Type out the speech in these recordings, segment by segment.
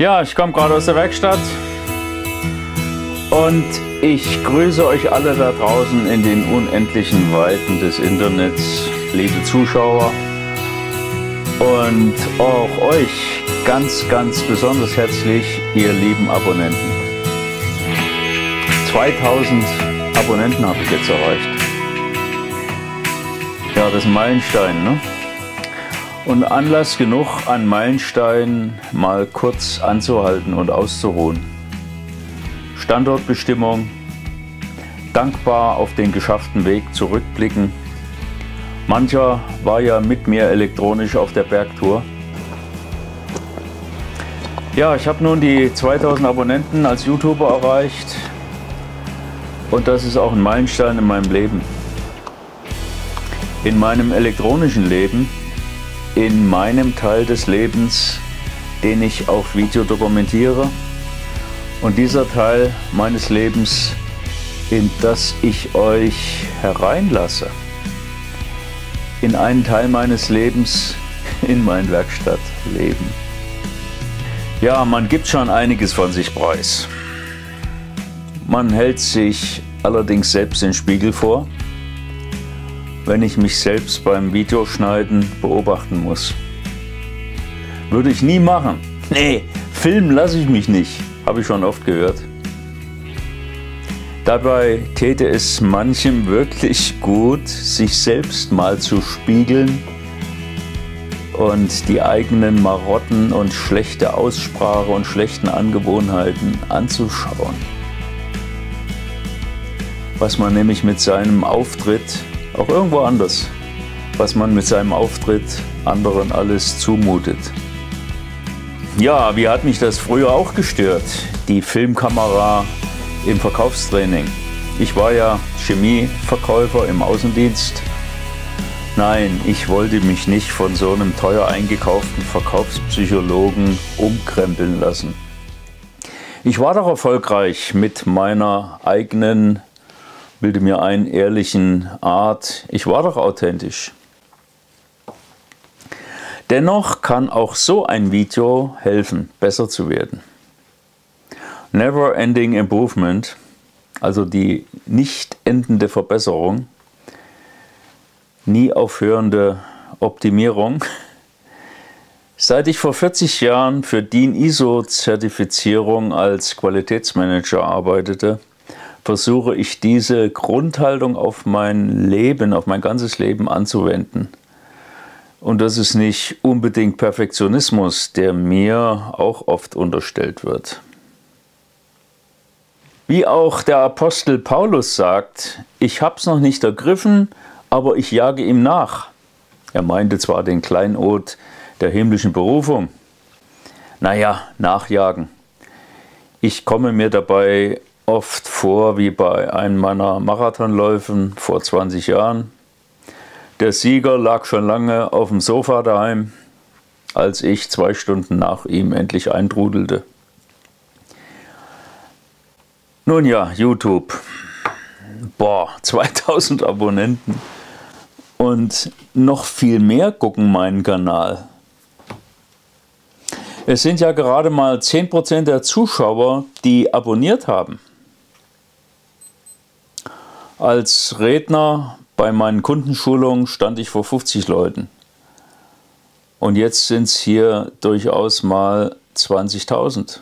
Ja, ich komme gerade aus der Werkstatt und ich grüße euch alle da draußen in den unendlichen Weiten des Internets, liebe Zuschauer und auch euch ganz, ganz besonders herzlich, ihr lieben Abonnenten. 2000 Abonnenten habe ich jetzt erreicht. Ja, das ist ein Meilenstein, ne? Und Anlass genug, an Meilenstein mal kurz anzuhalten und auszuruhen. Standortbestimmung, dankbar auf den geschafften Weg zurückblicken. Mancher war ja mit mir elektronisch auf der Bergtour. Ja, ich habe nun die 2000 Abonnenten als YouTuber erreicht und das ist auch ein Meilenstein in meinem Leben. In meinem elektronischen Leben in meinem Teil des Lebens, den ich auf Video dokumentiere. Und dieser Teil meines Lebens, in das ich euch hereinlasse. In einen Teil meines Lebens, in mein Werkstattleben. Ja, man gibt schon einiges von sich preis. Man hält sich allerdings selbst den Spiegel vor wenn ich mich selbst beim Videoschneiden beobachten muss. Würde ich nie machen. Nee, filmen lasse ich mich nicht, habe ich schon oft gehört. Dabei täte es manchem wirklich gut, sich selbst mal zu spiegeln und die eigenen Marotten und schlechte Aussprache und schlechten Angewohnheiten anzuschauen. Was man nämlich mit seinem Auftritt auch irgendwo anders, was man mit seinem Auftritt anderen alles zumutet. Ja, wie hat mich das früher auch gestört, die Filmkamera im Verkaufstraining. Ich war ja Chemieverkäufer im Außendienst. Nein, ich wollte mich nicht von so einem teuer eingekauften Verkaufspsychologen umkrempeln lassen. Ich war doch erfolgreich mit meiner eigenen bilde mir ein, ehrlichen Art. Ich war doch authentisch. Dennoch kann auch so ein Video helfen, besser zu werden. Never Ending Improvement, also die nicht endende Verbesserung, nie aufhörende Optimierung. Seit ich vor 40 Jahren für DIN ISO-Zertifizierung als Qualitätsmanager arbeitete, versuche ich diese Grundhaltung auf mein Leben, auf mein ganzes Leben anzuwenden. Und das ist nicht unbedingt Perfektionismus, der mir auch oft unterstellt wird. Wie auch der Apostel Paulus sagt, ich hab's noch nicht ergriffen, aber ich jage ihm nach. Er meinte zwar den Kleinod der himmlischen Berufung. Naja, nachjagen. Ich komme mir dabei oft vor wie bei einem meiner Marathonläufen vor 20 Jahren. Der Sieger lag schon lange auf dem Sofa daheim, als ich zwei Stunden nach ihm endlich eintrudelte. Nun ja, YouTube. Boah, 2000 Abonnenten. Und noch viel mehr gucken meinen Kanal. Es sind ja gerade mal 10% der Zuschauer, die abonniert haben. Als Redner bei meinen Kundenschulungen stand ich vor 50 Leuten. Und jetzt sind es hier durchaus mal 20.000.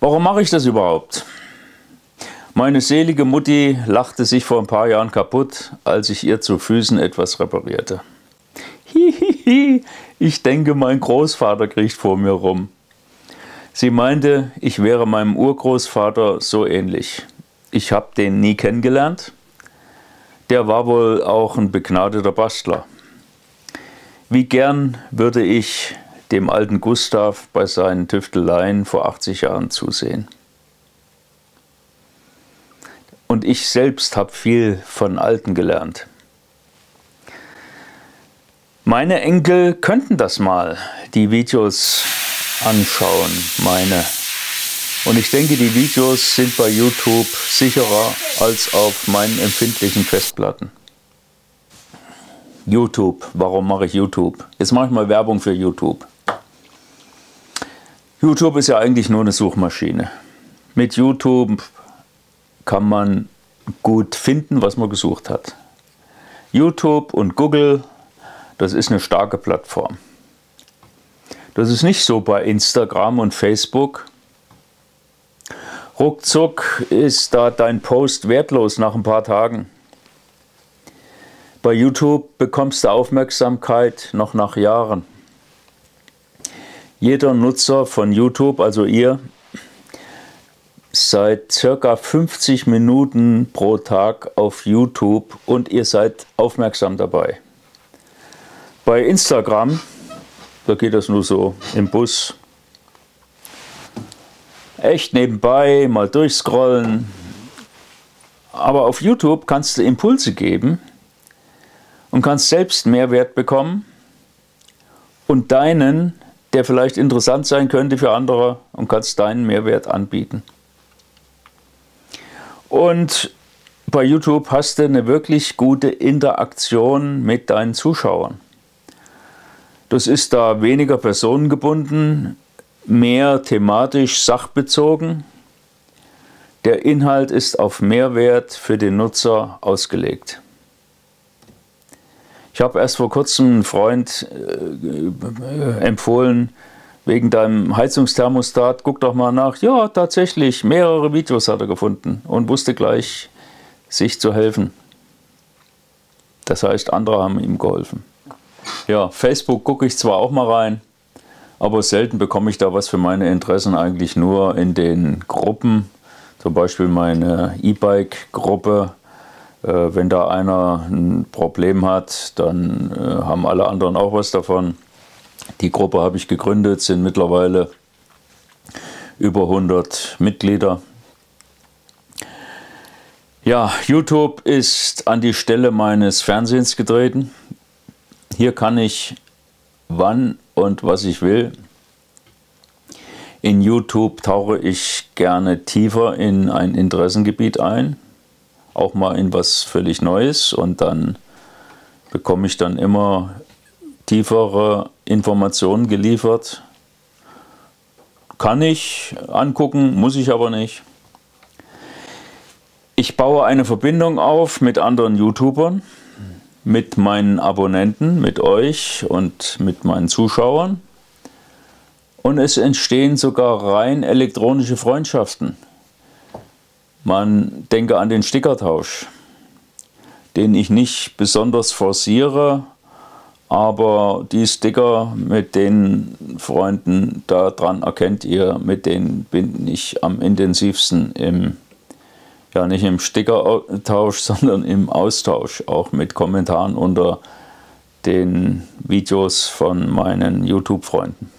Warum mache ich das überhaupt? Meine selige Mutti lachte sich vor ein paar Jahren kaputt, als ich ihr zu Füßen etwas reparierte. Hihihi, ich denke, mein Großvater kriecht vor mir rum. Sie meinte, ich wäre meinem Urgroßvater so ähnlich. Ich habe den nie kennengelernt. Der war wohl auch ein begnadeter Bastler. Wie gern würde ich dem alten Gustav bei seinen Tüfteleien vor 80 Jahren zusehen. Und ich selbst habe viel von Alten gelernt. Meine Enkel könnten das mal, die Videos anschauen, meine und ich denke, die Videos sind bei YouTube sicherer als auf meinen empfindlichen Festplatten. YouTube, warum mache ich YouTube? Jetzt mache ich mal Werbung für YouTube. YouTube ist ja eigentlich nur eine Suchmaschine. Mit YouTube kann man gut finden, was man gesucht hat. YouTube und Google, das ist eine starke Plattform. Das ist nicht so bei Instagram und Facebook. Ruckzuck ist da dein Post wertlos nach ein paar Tagen. Bei YouTube bekommst du Aufmerksamkeit noch nach Jahren. Jeder Nutzer von YouTube, also ihr, seid circa 50 Minuten pro Tag auf YouTube und ihr seid aufmerksam dabei. Bei Instagram, da geht das nur so im Bus, echt nebenbei mal durchscrollen. Aber auf YouTube kannst du Impulse geben und kannst selbst Mehrwert bekommen und deinen, der vielleicht interessant sein könnte für andere, und kannst deinen Mehrwert anbieten. Und bei YouTube hast du eine wirklich gute Interaktion mit deinen Zuschauern. Das ist da weniger personengebunden, mehr thematisch sachbezogen. Der Inhalt ist auf Mehrwert für den Nutzer ausgelegt. Ich habe erst vor kurzem einen Freund äh, empfohlen, wegen deinem Heizungsthermostat, guck doch mal nach. Ja, tatsächlich, mehrere Videos hat er gefunden und wusste gleich, sich zu helfen. Das heißt, andere haben ihm geholfen. Ja, Facebook gucke ich zwar auch mal rein, aber selten bekomme ich da was für meine Interessen eigentlich nur in den Gruppen, zum Beispiel meine E-Bike-Gruppe. Äh, wenn da einer ein Problem hat, dann äh, haben alle anderen auch was davon. Die Gruppe habe ich gegründet, sind mittlerweile über 100 Mitglieder. Ja, YouTube ist an die Stelle meines Fernsehens getreten. Hier kann ich wann und was ich will. In YouTube tauche ich gerne tiefer in ein Interessengebiet ein, auch mal in was völlig Neues und dann bekomme ich dann immer tiefere Informationen geliefert. Kann ich angucken, muss ich aber nicht. Ich baue eine Verbindung auf mit anderen YouTubern, mit meinen Abonnenten, mit euch und mit meinen Zuschauern. Und es entstehen sogar rein elektronische Freundschaften. Man denke an den Stickertausch, den ich nicht besonders forciere, aber die Sticker mit den Freunden, daran erkennt ihr, mit denen bin ich am intensivsten im, ja nicht im Stickertausch, sondern im Austausch, auch mit Kommentaren unter den Videos von meinen YouTube-Freunden.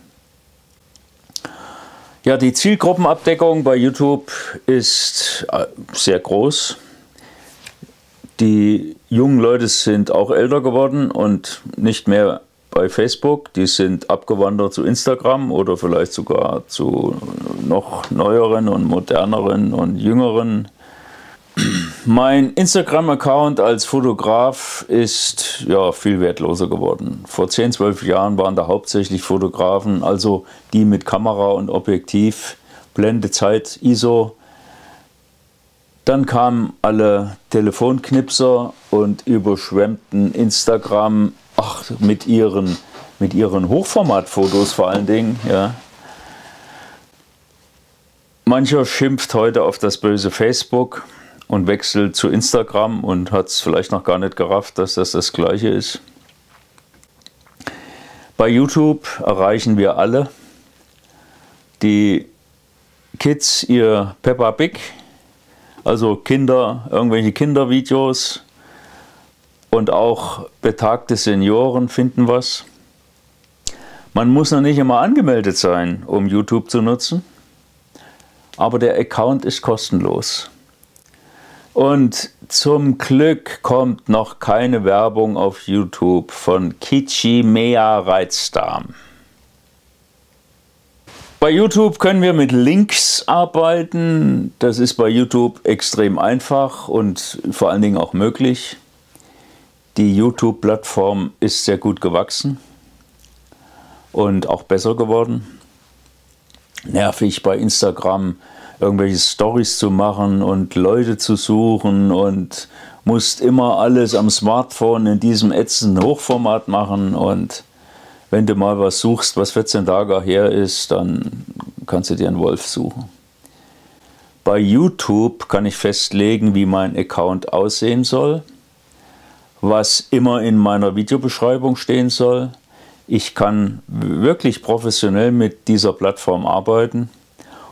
Ja, die Zielgruppenabdeckung bei YouTube ist äh, sehr groß. Die jungen Leute sind auch älter geworden und nicht mehr bei Facebook. Die sind abgewandert zu Instagram oder vielleicht sogar zu noch neueren und moderneren und jüngeren. Mein Instagram-Account als Fotograf ist ja viel wertloser geworden. Vor 10, 12 Jahren waren da hauptsächlich Fotografen, also die mit Kamera und Objektiv, Blendezeit, ISO dann kamen alle Telefonknipser und überschwemmten Instagram ach, mit, ihren, mit ihren Hochformatfotos vor allen Dingen. Ja. Mancher schimpft heute auf das böse Facebook und wechselt zu Instagram und hat es vielleicht noch gar nicht gerafft, dass das das gleiche ist. Bei YouTube erreichen wir alle. Die Kids ihr Peppa Big also Kinder, irgendwelche Kindervideos und auch betagte Senioren finden was. Man muss noch nicht immer angemeldet sein, um YouTube zu nutzen, aber der Account ist kostenlos. Und zum Glück kommt noch keine Werbung auf YouTube von Kichi Mea Reizdarm. Bei YouTube können wir mit Links arbeiten. Das ist bei YouTube extrem einfach und vor allen Dingen auch möglich. Die YouTube-Plattform ist sehr gut gewachsen und auch besser geworden. nervig bei Instagram irgendwelche Stories zu machen und Leute zu suchen und musst immer alles am Smartphone in diesem ätzenden Hochformat machen und wenn du mal was suchst, was 14 Tage her ist, dann kannst du dir einen Wolf suchen. Bei YouTube kann ich festlegen, wie mein Account aussehen soll, was immer in meiner Videobeschreibung stehen soll. Ich kann wirklich professionell mit dieser Plattform arbeiten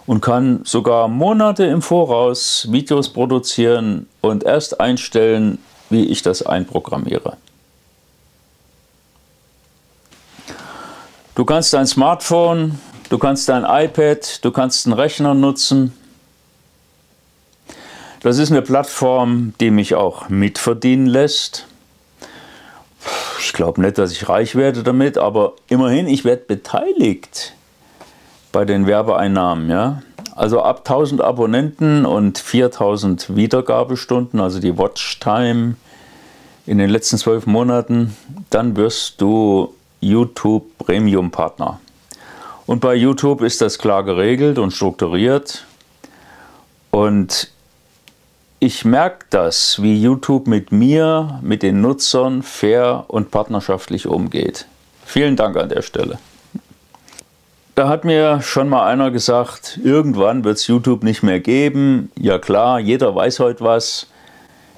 und kann sogar Monate im Voraus Videos produzieren und erst einstellen, wie ich das einprogrammiere. Du kannst dein Smartphone, du kannst dein iPad, du kannst einen Rechner nutzen. Das ist eine Plattform, die mich auch mitverdienen lässt. Ich glaube nicht, dass ich reich werde damit, aber immerhin, ich werde beteiligt bei den Werbeeinnahmen. Ja? Also ab 1000 Abonnenten und 4000 Wiedergabestunden, also die Watchtime in den letzten zwölf Monaten, dann wirst du YouTube Premium Partner. Und bei YouTube ist das klar geregelt und strukturiert. Und ich merke das, wie YouTube mit mir, mit den Nutzern fair und partnerschaftlich umgeht. Vielen Dank an der Stelle. Da hat mir schon mal einer gesagt, irgendwann wird es YouTube nicht mehr geben. Ja klar, jeder weiß heute was.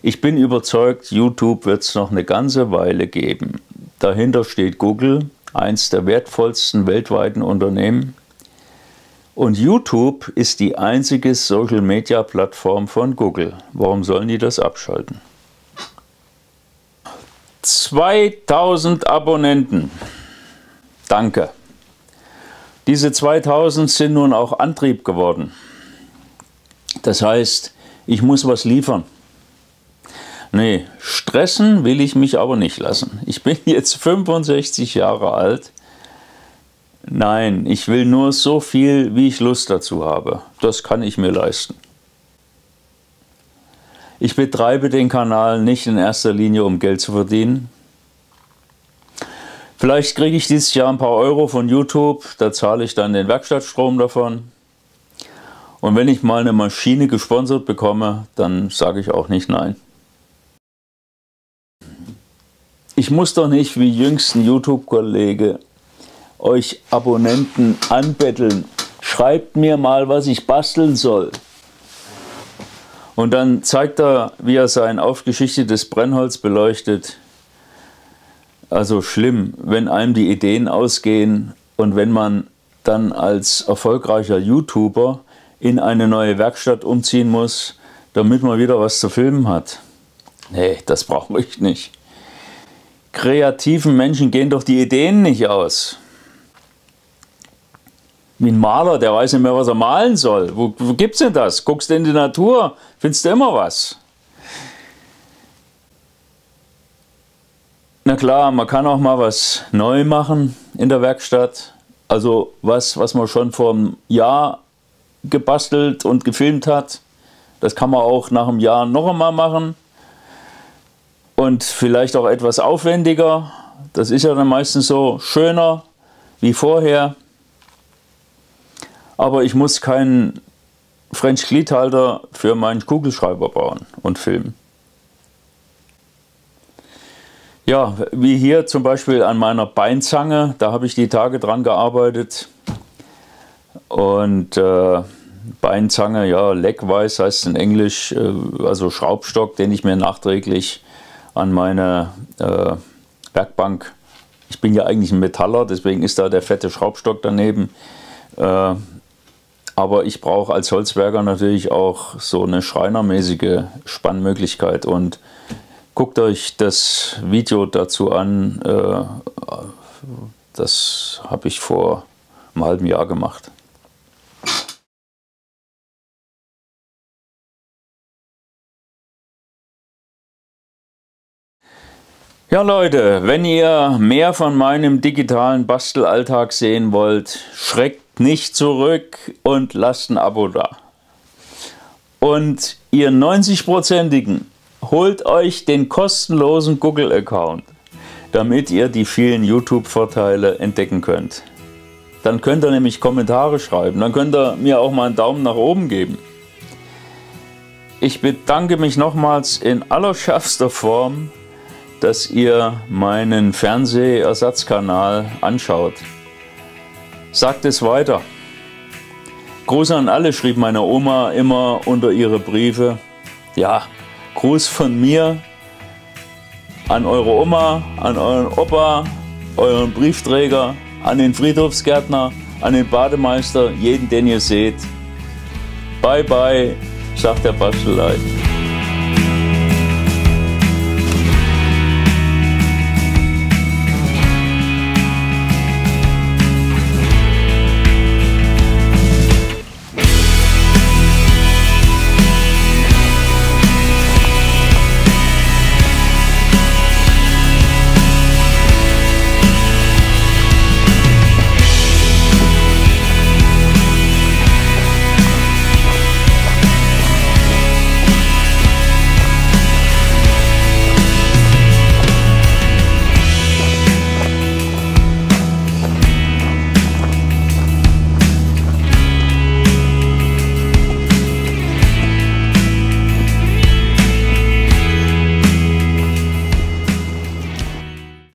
Ich bin überzeugt, YouTube wird es noch eine ganze Weile geben. Dahinter steht Google, eins der wertvollsten weltweiten Unternehmen. Und YouTube ist die einzige Social-Media-Plattform von Google. Warum sollen die das abschalten? 2000 Abonnenten. Danke. Diese 2000 sind nun auch Antrieb geworden. Das heißt, ich muss was liefern. Nee, stressen will ich mich aber nicht lassen. Ich bin jetzt 65 Jahre alt. Nein, ich will nur so viel, wie ich Lust dazu habe. Das kann ich mir leisten. Ich betreibe den Kanal nicht in erster Linie, um Geld zu verdienen. Vielleicht kriege ich dieses Jahr ein paar Euro von YouTube, da zahle ich dann den Werkstattstrom davon. Und wenn ich mal eine Maschine gesponsert bekomme, dann sage ich auch nicht nein. Ich muss doch nicht wie jüngsten YouTube-Kollege euch Abonnenten anbetteln. Schreibt mir mal, was ich basteln soll. Und dann zeigt er, wie er sein aufgeschichtetes Brennholz beleuchtet. Also schlimm, wenn einem die Ideen ausgehen und wenn man dann als erfolgreicher YouTuber in eine neue Werkstatt umziehen muss, damit man wieder was zu filmen hat. Nee, das brauche ich nicht. Kreativen Menschen gehen doch die Ideen nicht aus. Wie ein Maler, der weiß nicht mehr, was er malen soll. Wo, wo gibt's denn das? Guckst du in die Natur, findest du immer was. Na klar, man kann auch mal was neu machen in der Werkstatt. Also was, was man schon vor einem Jahr gebastelt und gefilmt hat, das kann man auch nach einem Jahr noch einmal machen. Und vielleicht auch etwas aufwendiger. Das ist ja dann meistens so schöner wie vorher. Aber ich muss keinen French Gliedhalter für meinen Kugelschreiber bauen und filmen. Ja, wie hier zum Beispiel an meiner Beinzange, da habe ich die Tage dran gearbeitet. Und äh, Beinzange, ja, Legwise heißt in Englisch, äh, also Schraubstock, den ich mir nachträglich an meine äh, Werkbank, ich bin ja eigentlich ein Metaller, deswegen ist da der fette Schraubstock daneben. Äh, aber ich brauche als Holzwerker natürlich auch so eine schreinermäßige Spannmöglichkeit und Guckt euch das Video dazu an. Äh, das habe ich vor einem halben Jahr gemacht. Ja Leute, wenn ihr mehr von meinem digitalen Bastelalltag sehen wollt, schreckt nicht zurück und lasst ein Abo da. Und ihr 90-prozentigen, holt euch den kostenlosen Google-Account, damit ihr die vielen YouTube-Vorteile entdecken könnt. Dann könnt ihr nämlich Kommentare schreiben. Dann könnt ihr mir auch mal einen Daumen nach oben geben. Ich bedanke mich nochmals in allerschärfster Form, dass ihr meinen Fernsehersatzkanal anschaut. Sagt es weiter. Gruß an alle, schrieb meine Oma immer unter ihre Briefe. Ja, Gruß von mir an eure Oma, an euren Opa, euren Briefträger, an den Friedhofsgärtner, an den Bademeister, jeden, den ihr seht. Bye bye, sagt der Bastelei.